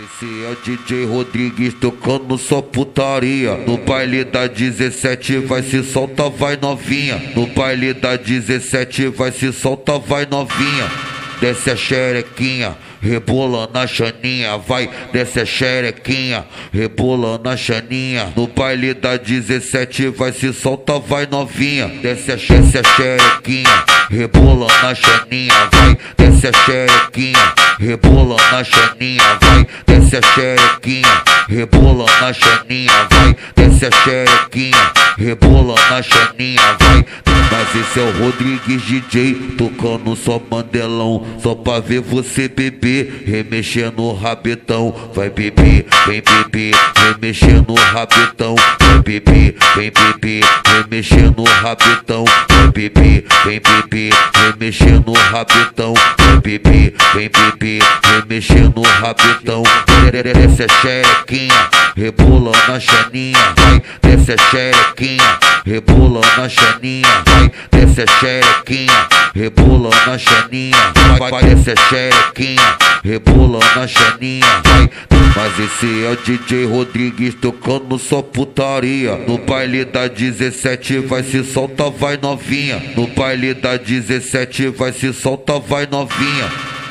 Esse é o DJ Rodrigues tocando só putaria. No baile da 17 vai se solta, vai novinha. No baile da 17 vai se solta, vai novinha. Desce a xerequinha, rebola na chaninha, vai, desce a xerequinha, rebola na chaninha. No baile da 17 vai se solta, vai novinha. Desce a, desce a xerequinha, rebola na chaninha, vai, desce a xerequinha, rebola na chaninha, vai, desce a xerequinha, rebola na chaninha, vai, desce a xerequinha, rebola na chaninha, vai. Mas esse é o Rodrigues DJ, tocando só mandelão, só pra ver você beber, remexendo o rabetão, vai beber, vem beber, remexendo o rabetão, vai beber, vem beber, remexendo o rabetão, vai beber, vem beber, remexendo o rabetão, vai beber, vem beber, remexendo o rabetão, desce a xerequinha, rebola na chaninha, vai, desce a xerequinha, rebola na chaninha, vai, desce a xerequinha, rebola na chaninha, vai, vai, desce a xerequinha, rebola na chaninha, vai. Mas esse é o DJ Rodrigues tocando só putaria. No baile da 17 vai se solta, vai novinha. No baile da 17 vai se solta, vai novinha.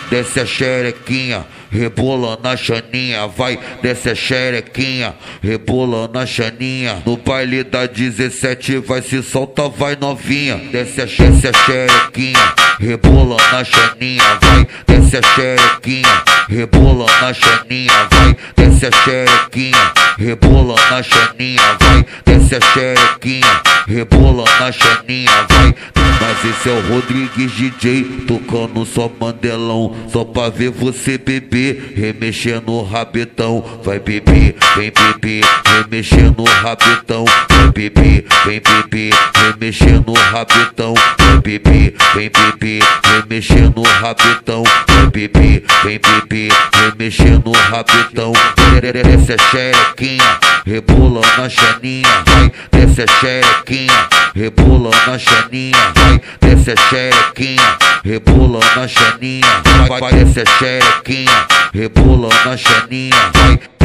Desce a xerequinha, rebola na chaninha, vai, desce a xerequinha, rebola na chaninha. No baile da 17 vai se solta, vai novinha, desce a, desce a xerequinha, rebola na chaninha, vai, desce a xerequinha, rebola na chaninha, vai, desce a xerequinha, rebola na chaninha, vai, desce a xerequinha, rebola na chaninha, vai. Mas esse é o Rodrigues DJ, tocando só mandelão, só pra ver você beber, remexendo o rabetão, vai beber, vem beber, remexendo o rabetão, vai beber, vem beber, remexendo o rabetão, vai beber, vem beber, remexendo o rabetão, vai beber, vem beber, remexendo o rabetão, desce a xerequinha, rebola na chaninha, vai, desce a xerequinha, rebola na chaninha, vai, desce a xerequinha, rebola na chaninha, vai, desce a xerequinha, rebola na chaninha, vai.